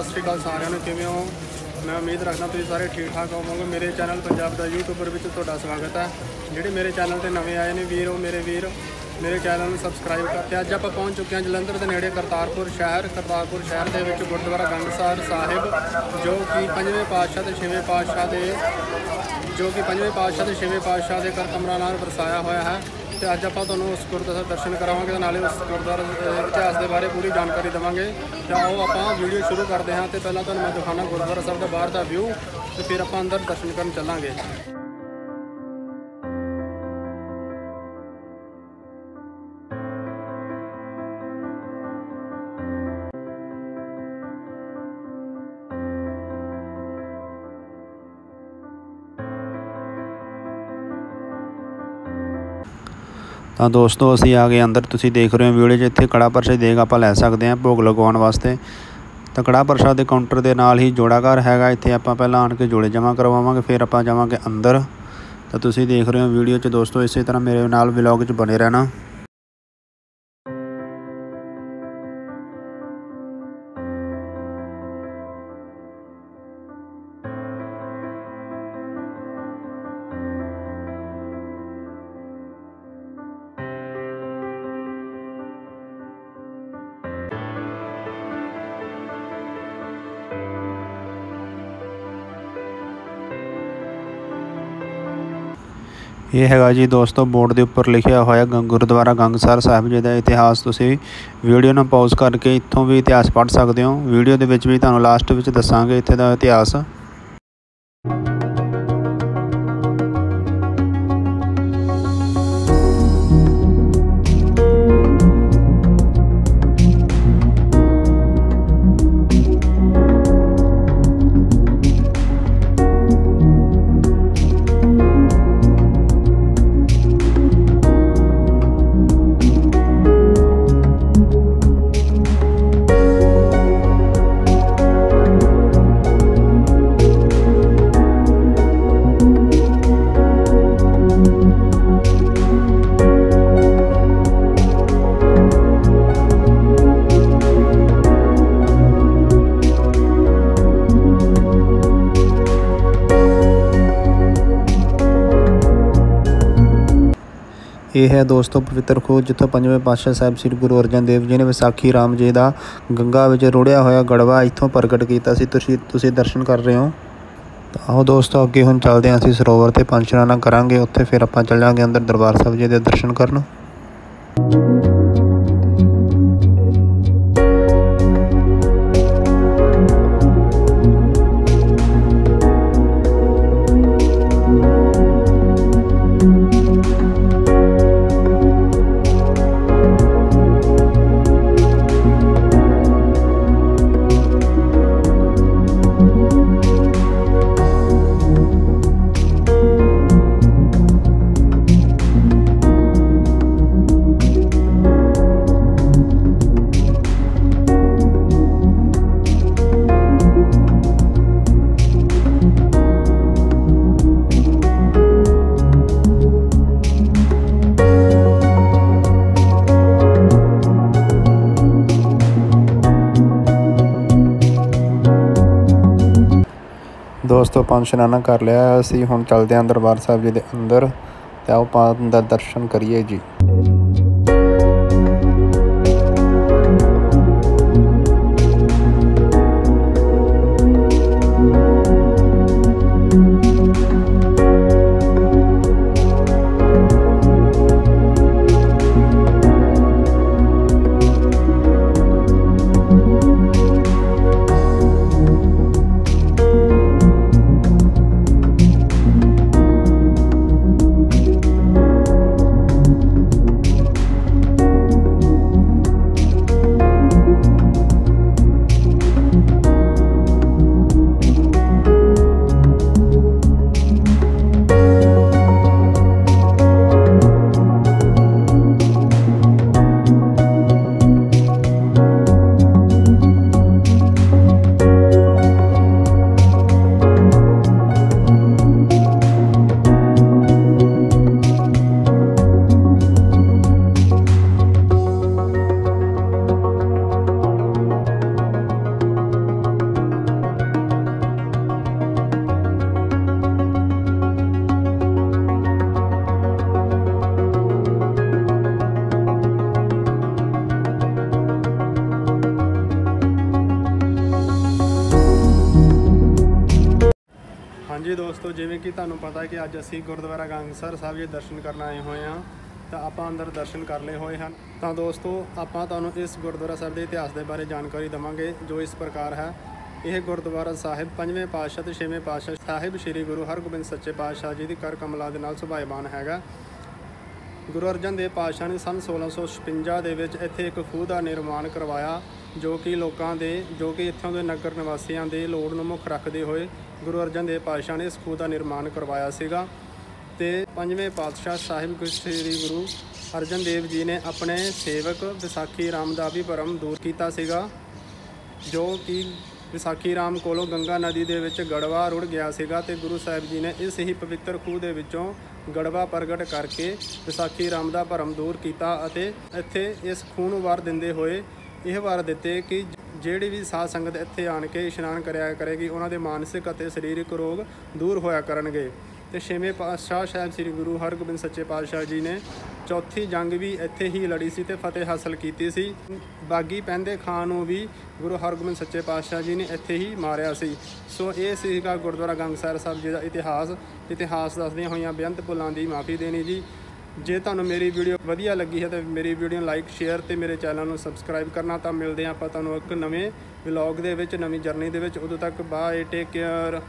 ਸਤਿ ਸ਼੍ਰੀ ਅਕਾਲ ਸਾਰਿਆਂ ਨੂੰ, ਕਿਵੇਂ ਹੋ? ਮੈਂ ਉਮੀਦ ਰੱਖਦਾ ਤੁਸੀਂ ਸਾਰੇ ਠੀਕ ਠਾਕ ਹੋਵੋਗੇ। ਮੇਰੇ ਚੈਨਲ ਪੰਜਾਬ ਦਾ ਯੂਟਿਊਬਰ ਵਿੱਚ ਤੁਹਾਡਾ ਸਵਾਗਤ ਹੈ। ਜਿਹੜੇ ਮੇਰੇ ਚੈਨਲ ਤੇ ਨਵੇਂ ਆਏ ਨੇ, ਵੀਰ ਉਹ ਮੇਰੇ ਵੀਰ, ਮੇਰੇ ਚੈਨਲ ਨੂੰ ਸਬਸਕ੍ਰਾਈਬ ਕਰਕੇ ਅੱਜ ਆਪਾਂ ਪਹੁੰਚ ਚੁੱਕੇ ਹਾਂ ਜਲੰਧਰ ਦੇ ਨੇੜੇ ਕਰਤਾਰਪੁਰ ਸ਼ਹਿਰ। ਕਰਤਾਰਪੁਰ ਸ਼ਹਿਰ ਦੇ ਵਿੱਚ ਗੁਰਦੁਆਰਾ ਗੰਗਸਰ ਸਾਹਿਬ, ਜੋ ਕਿ ਪੰਜਵੇਂ ਪਾਤਸ਼ਾਹ ਤੇ ਛੇਵੇਂ ਪਾਤਸ਼ਾਹ ਦੇ ਜੋ ਕਿ ਪੰਜਵੇਂ ਪਾਤਸ਼ਾਹ ਤੇ ਛੇਵੇਂ ਪਾਤਸ਼ਾਹ ਦੇ ਕਰ ਕਮਰਾ ਨਾਲ ਵਰਸਾਇਆ ਹੋਇਆ ਹੈ। ਤੇ ਅੱਜ ਆਪਾਂ ਤੁਹਾਨੂੰ ਉਸ ਗੁਰਦੁਆਰਾ ਦਾ ਦਰਸ਼ਨ ਕਰਾਵਾਂਗੇ ਤੇ ਨਾਲੇ ਉਸ ਗੁਰਦੁਆਰਾ ਇਤਿਹਾਸ ਦੇ ਬਾਰੇ ਪੂਰੀ ਜਾਣਕਾਰੀ ਦੇਵਾਂਗੇ। ਤੇ ਆਓ ਆਪਾਂ ਵੀਡੀਓ ਸ਼ੁਰੂ ਕਰਦੇ ਹਾਂ ਤੇ ਪਹਿਲਾਂ ਤੁਹਾਨੂੰ ਮੈਂ ਦਿਖਾਣਾ ਗੁਰਦੁਆਰਾ ਸਾਹਿਬ ਦਾ ਬਾਹਰ ਦਾ ਵਿਊ ਤੇ ਫਿਰ ਆਪਾਂ ਅੰਦਰ ਦਰਸ਼ਨ ਕਰਨ ਚੱਲਾਂਗੇ। ਤਾਂ ਦੋਸਤੋ, ਅਸੀਂ ਆ ਗਏ ਅੰਦਰ। ਤੁਸੀਂ ਦੇਖ ਰਹੇ ਹੋ ਵੀਡੀਓ 'ਚ ਇੱਥੇ ਕੜਾ ਪ੍ਰਸ਼ਾਦ ਦੇਗ ਆਪਾਂ ਲੈ ਸਕਦੇ ਹਾਂ ਭੋਗ ਲਗਾਉਣ ਵਾਸਤੇ। ਤਾਂ ਕੜਾ ਪ੍ਰਸ਼ਾਦ ਦੇ ਕਾਊਂਟਰ ਦੇ ਨਾਲ ਹੀ ਜੋੜਾ ਘਰ ਹੈਗਾ। ਇੱਥੇ ਆਪਾਂ ਪਹਿਲਾਂ ਆਣ ਕੇ ਜੋੜੇ ਜਮ੍ਹਾਂ ਕਰਵਾਵਾਂਗੇ, ਫਿਰ ਆਪਾਂ ਜਾਵਾਂਗੇ ਅੰਦਰ। ਤਾਂ ਤੁਸੀਂ ਦੇਖ ਰਹੇ ਹੋ ਵੀਡੀਓ 'ਚ ਦੋਸਤੋ, ਇਸੇ ਤਰ੍ਹਾਂ ਮੇਰੇ ਨਾਲ ਵਲੌਗ 'ਚ ਬਣੇ ਰਹਿਣਾ। ਇਹ ਹੈਗਾ ਜੀ ਦੋਸਤੋ ਬੋਰਡ ਦੇ ਉੱਪਰ ਲਿਖਿਆ ਹੋਇਆ ਗੰ- ਗੁਰਦੁਆਰਾ ਗੰਗਸਰ ਸਾਹਿਬ ਜੀ ਦਾ ਇਤਿਹਾਸ। ਤੁਸੀਂ ਵੀਡੀਓ ਨੂੰ ਪੌਜ਼ ਕਰਕੇ ਇੱਥੋਂ ਵੀ ਇਤਿਹਾਸ ਪੜ੍ਹ ਸਕਦੇ ਹੋ। ਵੀਡੀਓ ਦੇ ਵਿੱਚ ਵੀ ਤੁਹਾਨੂੰ ਲਾਸਟ ਵਿੱਚ ਦੱਸਾਂਗੇ ਇੱਥੇ ਦਾ ਇਤਿਹਾਸ। ਇਹ ਹੈ ਦੋਸਤੋ ਪਵਿੱਤਰ ਖੋਜ ਜਿੱਥੋਂ ਪੰਜਵੇਂ ਪਾਤਸ਼ਾਹ ਸਾਹਿਬ ਸ੍ਰੀ ਗੁਰੂ ਅਰਜਨ ਦੇਵ ਜੀ ਨੇ ਵਿਸਾਖੀ ਰਾਮ ਜੀ ਦਾ ਗੰਗਾ ਵਿੱਚ ਰੁੜਿਆ ਹੋਇਆ ਗੜਵਾ ਇੱਥੋਂ ਪ੍ਰਗਟ ਕੀਤਾ ਸੀ। ਤੁਸੀਂ ਤੁਸੀਂ ਦਰਸ਼ਨ ਕਰ ਰਹੇ ਹੋ? ਆਹੋ ਦੋਸਤੋ, ਅੱਗੇ ਹੁਣ ਚੱਲਦੇ ਹਾਂ ਅਸੀਂ ਸਰੋਵਰ ਤੇ ਪੰਜ ਇਸ਼ਨਾਨਾ ਕਰਾਂਗੇ। ਉੱਥੇ ਫਿਰ ਆਪਾਂ ਚੱਲਾਂਗੇ ਅੰਦਰ ਦਰਬਾਰ ਸਾਹਿਬ ਜੀ ਦੇ ਦਰਸ਼ਨ ਕਰਨ। ਦੋਸਤੋ ਪੰਜ ਸਨਾਨਾ ਕਰ ਲਿਆ ਅਸੀਂ ਹੁਣ ਚੱਲਦੇ ਹਾਂ ਦਰਬਾਰ ਸਾਹਿਬ ਜੀ ਦੇ ਅੰਦਰ ਤੇ ਆਓ ਪੰਜ ਦਾ ਦਰਸ਼ਨ ਕਰੀਏ ਜੀ। ਹਾਂਜੀ ਦੋਸਤੋ, ਜਿਵੇਂ ਕਿ ਤੁਹਾਨੂੰ ਪਤਾ ਹੈ ਕਿ ਅੱਜ ਅਸੀਂ ਗੁਰਦੁਆਰਾ ਗੰਗਸਰ ਸਾਹਿਬ ਦੇ ਦਰਸ਼ਨ ਕਰਨ ਆਏ ਹੋਏ ਹਾਂ, ਤਾਂ ਆਪਾਂ ਅੰਦਰ ਦਰਸ਼ਨ ਕਰ ਲਏ ਹੋਏ ਹਨ। ਤਾਂ ਦੋਸਤੋ, ਆਪਾਂ ਤੁਹਾਨੂੰ ਇਸ ਗੁਰਦੁਆਰਾ ਸਾਹਿਬ ਦੇ ਇਤਿਹਾਸ ਦੇ ਬਾਰੇ ਜਾਣਕਾਰੀ ਦਵਾਂਗੇ, ਜੋ ਇਸ ਪ੍ਰਕਾਰ ਹੈ। ਇਹ ਗੁਰਦੁਆਰਾ ਸਾਹਿਬ ਪੰਜਵੇਂ ਪਾਤਸ਼ਾਹ ਤੇ ਛੇਵੇਂ ਪਾਤਸ਼ਾਹ ਸਾਹਿਬ ਸ੍ਰੀ ਗੁਰੂ ਹਰਗੋਬਿੰਦ ਸੱਚੇ ਪਾਤਸ਼ਾਹ ਜੀ ਦੀ ਕਰ ਕਮਲਾ ਦੇ ਨਾਲ ਸੁਭਾਇਮਾਨ ਹੈਗਾ। ਗੁਰੂ ਅਰਜਨ ਦੇਵ ਪਾਤਸ਼ਾਹ ਨੇ ਸੰਨ 1656 ਦੇ ਵਿੱਚ ਇੱਥੇ ਇੱਕ ਖੂਹ ਦਾ ਨਿਰਮਾਣ ਕਰਵਾਇਆ। ਜੋ ਕਿ ਲੋਕਾਂ ਦੇ, ਜੋ ਕਿ ਇੱਥੋਂ ਦੇ ਨਗਰ ਨਿਵਾਸੀਆਂ ਦੇ ਲੋੜ ਨੂੰ ਮੁੱਖ ਰੱਖਦੇ ਹੋਏ ਗੁਰੂ ਅਰਜਨ ਦੇਵ ਪਾਤਸ਼ਾਹ ਨੇ ਇਸ ਖੂਹ ਦਾ ਨਿਰਮਾਣ ਕਰਵਾਇਆ ਸੀਗਾ। ਤੇ ਪੰਜਵੇਂ ਪਾਤਸ਼ਾਹ ਸਾਹਿਬ ਸ੍ਰੀ ਗੁਰੂ ਅਰਜਨ ਦੇਵ ਜੀ ਨੇ ਆਪਣੇ ਸੇਵਕ ਵਿਸਾਖੀ ਰਾਮ ਦਾ ਵੀ ਭਰਮ ਦੂਰ ਕੀਤਾ ਸੀਗਾ, ਜੋ ਕਿ ਵਿਸਾਖੀ ਰਾਮ ਕੋਲੋਂ ਗੰਗਾ ਨਦੀ ਦੇ ਵਿੱਚ ਗੜਵਾ ਰੁੜ ਗਿਆ ਸੀਗਾ ਤੇ ਗੁਰੂ ਸਾਹਿਬ ਜੀ ਨੇ ਇਸ ਹੀ ਪਵਿੱਤਰ ਖੂਹ ਦੇ ਵਿੱਚੋਂ ਗੜਵਾ ਪ੍ਰਗਟ ਕਰਕੇ ਵਿਸਾਖੀ ਰਾਮ ਦਾ ਭਰਮ ਦੂਰ ਕੀਤਾ ਅਤੇ ਇੱਥੇ ਇਸ ਖੂਹ ਨੂੰ ਵਾਰ ਦਿੰਦੇ ਹੋਏ ਇਹ ਵਾਰ ਦਿੱਤੇ ਕਿ ਜਿਹੜੀ ਵੀ ਸਾਧ ਸੰਗਤ ਇੱਥੇ ਆਣ ਕੇ ਇਸ਼ਨਾਨ ਕਰਿਆ ਕਰੇਗੀ, ਉਹਨਾਂ ਦੇ ਮਾਨਸਿਕ ਅਤੇ ਸਰੀਰਕ ਰੋਗ ਦੂਰ ਹੋਇਆ ਕਰਨਗੇ। ਤੇ ਛੇਵੇਂ ਪਾਤਸ਼ਾਹ ਸਾਹਿਬ ਸ੍ਰੀ ਗੁਰੂ ਹਰਗੋਬਿੰਦ ਸੱਚੇ ਪਾਤਸ਼ਾਹ ਜੀ ਨੇ ਚੌਥੀ ਜੰਗ ਵੀ ਇੱਥੇ ਹੀ ਲੜੀ ਸੀ ਤੇ ਫਤਿਹ ਹਾਸਲ ਕੀਤੀ ਸੀ। ਬਾਗੀ ਪਹਿੰਦੇ ਖਾਨ ਨੂੰ ਵੀ ਗੁਰੂ ਹਰਗੋਬਿੰਦ ਸੱਚੇ ਪਾਤਸ਼ਾਹ ਜੀ ਨੇ ਇੱਥੇ ਹੀ ਮਾਰਿਆ ਸੀ। ਸੋ ਇਹ ਸੀਗਾ ਗੁਰਦੁਆਰਾ ਗੰਗਸਰ ਸਾਹਿਬ ਜੀ ਦਾ ਇਤਿਹਾਸ। ਇਤਿਹਾਸ ਦੱਸਦੀਆਂ ਹੋਈਆਂ ਬੇਅੰਤ ਭੁੱਲਾਂ ਦੀ ਮਾਫੀ ਦੇਣੀ ਜੀ। ਜੇ ਤੁਹਾਨੂੰ ਮੇਰੀ ਵੀਡੀਓ ਵਧੀਆ ਲੱਗੀ ਹੈ ਤਾਂ ਮੇਰੀ ਵੀਡੀਓ ਨੂੰ ਲਾਈਕ, ਸ਼ੇਅਰ ਤੇ ਮੇਰੇ ਚੈਨਲ ਨੂੰ ਸਬਸਕ੍ਰਾਈਬ ਕਰਨਾ ਤਾਂ ਮਿਲਦੇ ਹਾਂ ਆਪਾਂ ਤੁਹਾਨੂੰ ਇੱਕ ਨਵੇਂ ਵਲੌਗ ਦੇ ਵਿੱਚ, ਨਵੀਂ ਜਰਨੀ ਦੇ ਵਿੱਚ। ਉਦੋਂ ਤੱਕ ਬਾਏ ਟੇਕ ਕੇਅਰ